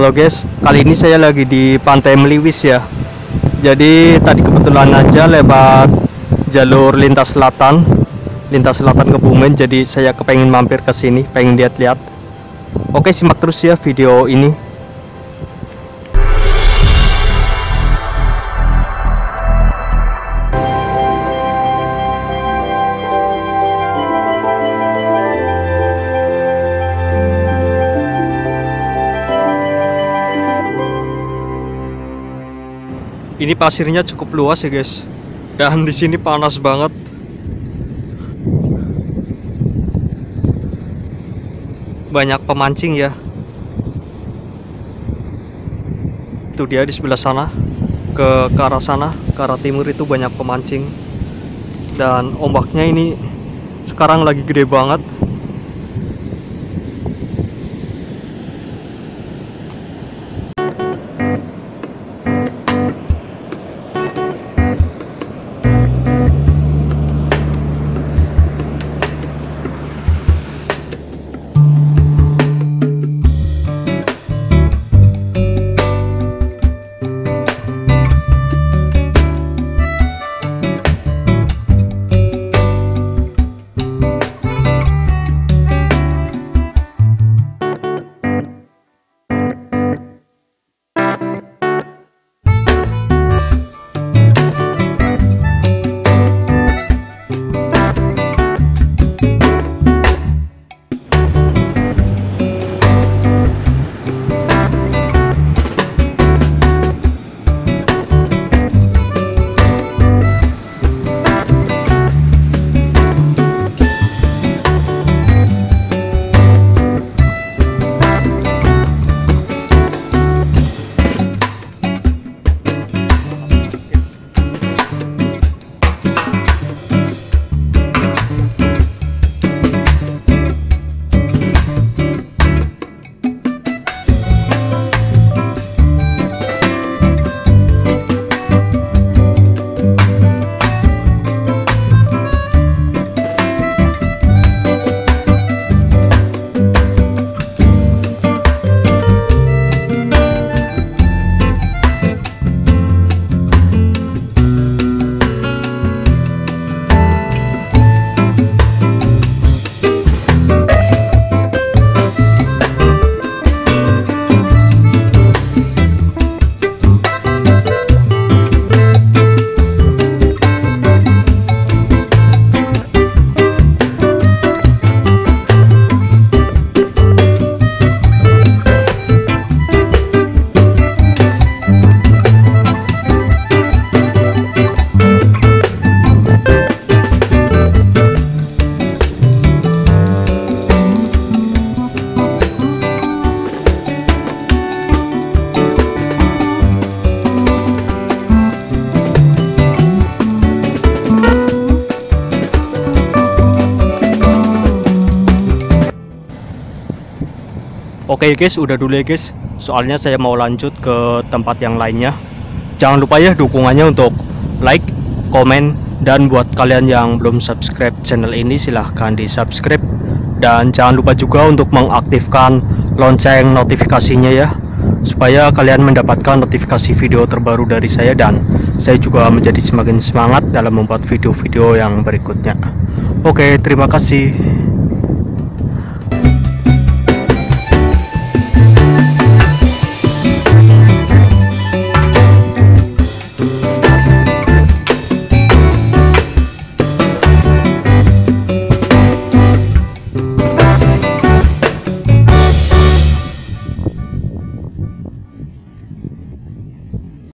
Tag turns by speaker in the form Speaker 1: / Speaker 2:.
Speaker 1: Halo guys, kali ini saya lagi di Pantai Meliwis ya. Jadi tadi kebetulan aja lewat jalur lintas selatan, lintas selatan Kebumen. Jadi saya kepengen mampir ke sini, pengen lihat-lihat. Oke, simak terus ya video ini. Ini pasirnya cukup luas ya guys. Dan di sini panas banget. Banyak pemancing ya. Itu dia di sebelah sana. Ke, ke arah sana, ke arah timur itu banyak pemancing. Dan ombaknya ini sekarang lagi gede banget. Oke guys, udah dulu ya guys. Soalnya saya mau lanjut ke tempat yang lainnya. Jangan lupa ya dukungannya untuk like, komen, dan buat kalian yang belum subscribe channel ini silahkan di subscribe. Dan jangan lupa juga untuk mengaktifkan lonceng notifikasinya ya. Supaya kalian mendapatkan notifikasi video terbaru dari saya dan saya juga menjadi semakin semangat dalam membuat video-video yang berikutnya. Oke, terima kasih.